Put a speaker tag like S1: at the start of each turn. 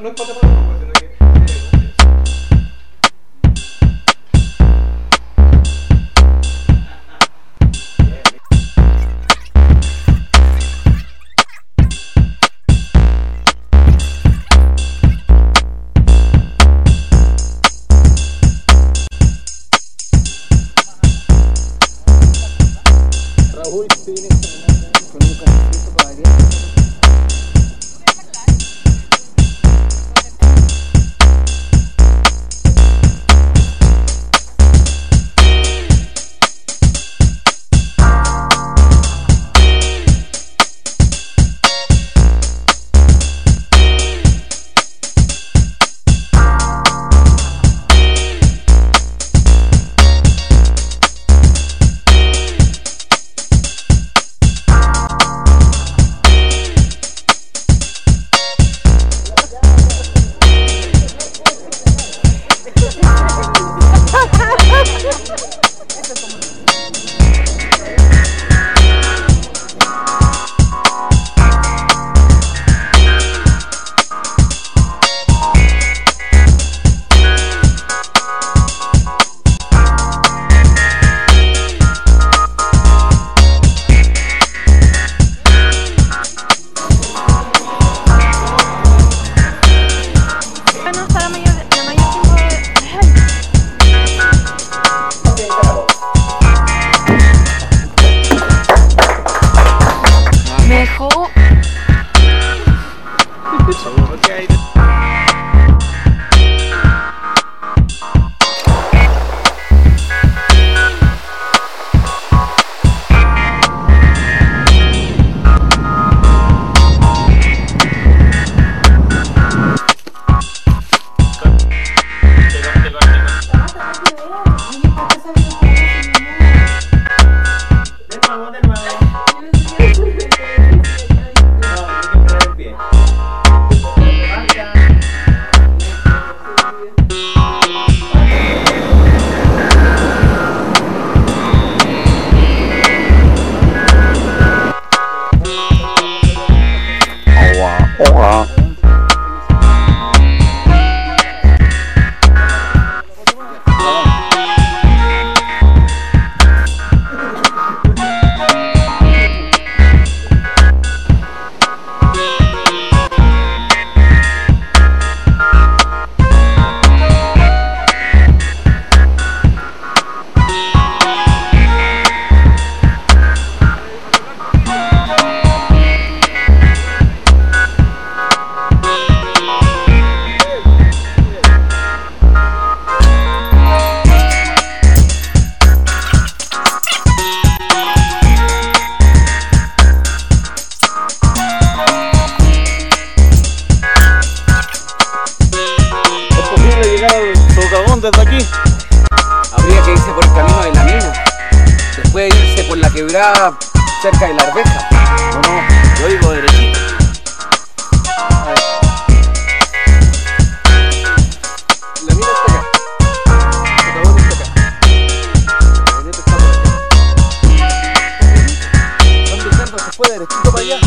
S1: no es pata para abajo, sino.
S2: Raúl vibraba cerca de la arveja. No, no, yo digo derechito. La está acá. Acá. Se fue derechito para allá?